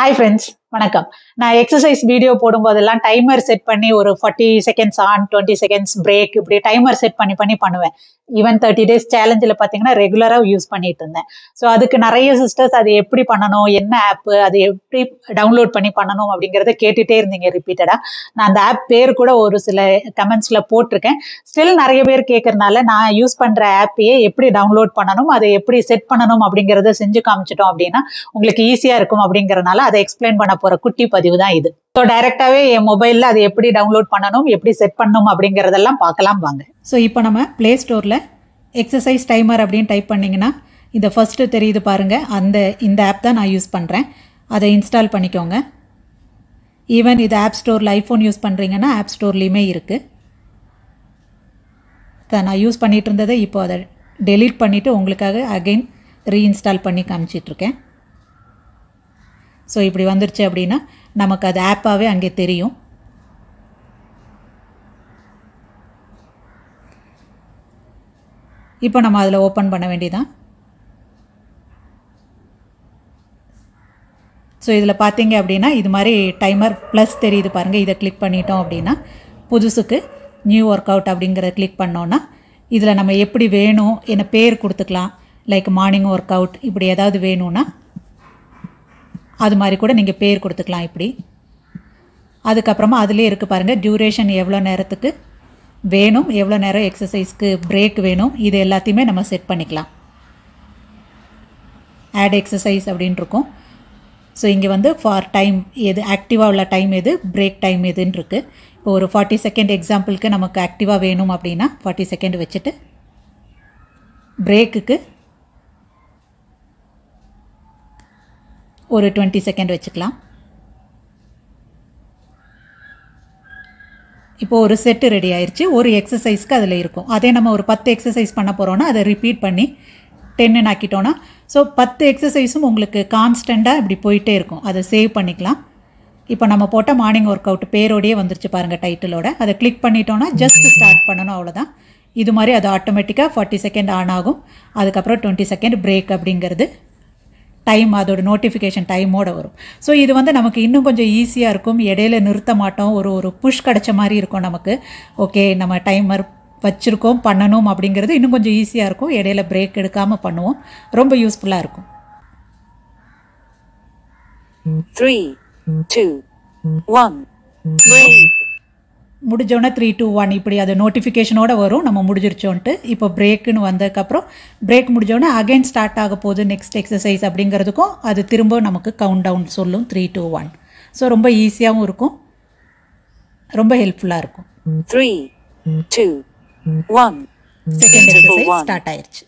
Hi friends வணக்கம் நான் exercise video போடும்போதெல்லாம் டைமர் செட் பண்ணி ஒரு forty seconds on twenty seconds break இப்படி டைமர் செட் பண்ணி பண்ணி பண்ணுவேன். ஈவன் தேர்ட்டி டேஸ் சேலஞ்சில் பார்த்தீங்கன்னா ரெகுலராக யூஸ் பண்ணிட்டு இருந்தேன். ஸோ அதுக்கு நிறைய சிஸ்டர்ஸ் அது எப்படி பண்ணணும் என்ன ஆப்பு அது எப்படி டவுன்லோட் பண்ணி பண்ணணும் அப்படிங்கிறத கேட்டுகிட்டே இருந்தீங்க ரிப்பீட்டடாக நான் அந்த ஆப் பேர் கூட ஒரு சில கமெண்ட்ஸில் போட்டிருக்கேன். ஸ்டில் நிறைய பேர் கேட்கறனால நான் யூஸ் பண்ணுற ஆப்பையே எப்படி டவுன்லோட் பண்ணணும் அதை எப்படி செட் பண்ணணும் அப்படிங்கிறத செஞ்சு காமிச்சிட்டோம் அப்படின்னா உங்களுக்கு ஈஸியாக இருக்கும் அப்படிங்கிறனால அதை எக்ஸ்பிளைன் பண்ண போகிற குட்டி பதிவு தான் இது. ஸோ டைரெக்டாகவே என் மொபைலில் அதை எப்படி டவுன்லோட் பண்ணணும் எப்படி செட் பண்ணணும் அப்படிங்கிறதெல்லாம் பார்க்கலாம் வாங்க. ஸோ இப்போ நம்ம ப்ளே ஸ்டோரில் எக்ஸசைஸ் டைமர் அப்படின்னு டைப் பண்ணிங்கன்னா இந்த ஃபஸ்ட்டு தெரியுது பாருங்கள் அந்த இந்த ஆப் தான் நான் யூஸ் பண்ணுறேன் அதை இன்ஸ்டால் பண்ணிக்கோங்க. ஈவன் இது ஆப் ஸ்டோரில் ஐஃபோன் யூஸ் பண்ணுறீங்கன்னா ஆப் ஸ்டோர்லேயுமே இருக்குது நான் யூஸ் பண்ணிகிட்டு இருந்ததை இப்போ அதை டெலீட் பண்ணிவிட்டு உங்களுக்காக அகைன் ரீஇன்ஸ்டால் பண்ணி காமிச்சிட்ருக்கேன் ஸோ இப்படி வந்துருச்சு அப்படின்னா நமக்கு அது ஆப்பாகவே அங்கே தெரியும். இப்போ நம்ம அதில் ஓப்பன் பண்ண வேண்டியதான் ஸோ இதில் பார்த்தீங்க அப்படின்னா இது மாதிரி டைமர் ப்ளஸ் தெரியுது பாருங்கள் இதை கிளிக் பண்ணிட்டோம் அப்படின்னா புதுசுக்கு நியூ ஒர்க் அவுட் அப்படிங்கிறத கிளிக் பண்ணோன்னா இதில் நம்ம எப்படி வேணும் என்ன பேர் கொடுத்துக்கலாம் லைக் மார்னிங் ஒர்க் அவுட் இப்படி ஏதாவது வேணும்னா அது மாதிரி கூட நீங்கள் பேர் கொடுத்துக்கலாம் இப்படி. அதுக்கப்புறமா அதிலே இருக்குது பாருங்கள் டியூரேஷன் எவ்வளோ நேரத்துக்கு வேணும் எவ்வளோ நேரம் எக்ஸசைஸ்க்கு பிரேக் வேணும் இது எல்லாத்தையுமே நம்ம செட் பண்ணிக்கலாம். ஆட் எக்ஸசைஸ் அப்படின்னு இருக்கும் ஸோ இங்கே வந்து ஃபார் டைம் எது ஆக்டிவாக உள்ள டைம் எது பிரேக் டைம் எதுன்னு இருக்குது இப்போ ஒரு ஃபார்ட்டி செகண்ட் எக்ஸாம்பிளுக்கு நமக்கு ஆக்டிவாக வேணும் அப்படின்னா ஃபார்ட்டி செகண்ட் வச்சுட்டு பிரேக்குக்கு ஒரு டுவெண்ட்டி செகண்ட் வச்சுக்கலாம். இப்போ ஒரு செட்டு ரெடி ஆயிடுச்சு ஒரு எக்ஸசைஸ்க்கு அதில் இருக்கும். அதே நம்ம ஒரு பத்து எக்ஸசைஸ் பண்ண போகிறோன்னா அதை ரிப்பீட் பண்ணி டென்னு ஆக்கிட்டோன்னா ஸோ பத்து எக்ஸசைஸும் உங்களுக்கு கான்ஸ்டண்ட்டாக இப்படி போயிட்டே இருக்கும். அதை சேவ் பண்ணிக்கலாம். இப்போ நம்ம போட்ட மார்னிங் ஒர்க் அவுட் பேரோடையே வந்துருச்சு பாருங்கள் டைட்டிலோட அதை கிளிக் பண்ணிட்டோன்னா ஜஸ்ட் ஸ்டார்ட் பண்ணணும் அவ்வளோதான் இது மாதிரி அது ஆட்டோமேட்டிக்காக ஃபார்ட்டி செகண்ட் ஆன் ஆகும். அதுக்கப்புறம் டுவெண்ட்டி செகண்ட் பிரேக் அப்படிங்கிறது. டைம் அதோட நோட்டிஃபிகேஷன் டைமோட வரும். ஸோ இது வந்து நமக்கு இன்னும் கொஞ்சம் ஈஸியாக இருக்கும். இடையில நிறுத்த மாட்டோம். ஒரு ஒரு புஷ் கிடச்ச மாதிரி இருக்கும் நமக்கு. ஓகே நம்ம டைமர் வச்சுருக்கோம் பண்ணணும் அப்படிங்கிறது இன்னும் கொஞ்சம் ஈஸியாக இருக்கும். இடையில பிரேக் எடுக்காமல் பண்ணுவோம். ரொம்ப யூஸ்ஃபுல்லாக இருக்கும். Two, one, breathe. முடிஞ்சோடனே த்ரீ டூ ஒன் இப்படி அது நோட்டிஃபிகேஷனோட வரும். நம்ம முடிஞ்சிருச்சோன்ட்டு இப்போ பிரேக்குன்னு வந்ததுக்கப்புறம் பிரேக் முடிஞ்சோடனே அகைன் ஸ்டார்ட் ஆக போகுது நெக்ஸ்ட் எக்ஸசைஸ் அப்படிங்கிறதுக்கும் அது திரும்ப நமக்கு கவுண்ட் டவுன் சொல்லும் த்ரீ டூ ஒன் ஸோ ரொம்ப ஈஸியாகவும் இருக்கும். ரொம்ப ஹெல்ப்ஃபுல்லாக இருக்கும். Three, two, one. Second exercise. Start ஆயிருச்சு.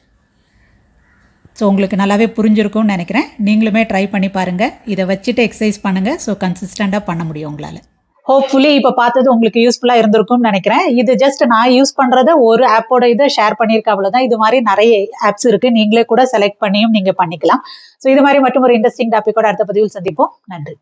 ஸோ உங்களுக்கு நல்லாவே புரிஞ்சிருக்கும்னு நினைக்கிறேன். நீங்களுமே ட்ரை பண்ணி பாருங்கள் இதை வச்சுட்டு எக்ஸசைஸ் பண்ணுங்கள் ஸோ கன்சிஸ்டண்ட்டாக பண்ண முடியும் உங்களால். ஹோப்ஃபுல்லி இப்போ பார்த்தது உங்களுக்கு யூஸ்ஃபுல்லாக இருந்திருக்கும்னு நினைக்கிறேன். இது ஜஸ்ட் நான் யூஸ் பண்ணுறத ஒரு ஆப்போட இதை ஷேர் பண்ணியிருக்கேன் அவ்வளோதான் இது மாதிரி நிறைய ஆப்ஸ் இருக்குது நீங்களே கூட செலக்ட் பண்ணியும் நீங்கள் பண்ணிக்கலாம். ஸோ இது மாதிரி மட்டும் ஒரு இன்ட்ரெஸ்டிங் டாப்பிக்கோட அடுத்த பதிவில் சந்திப்போம். நன்றி.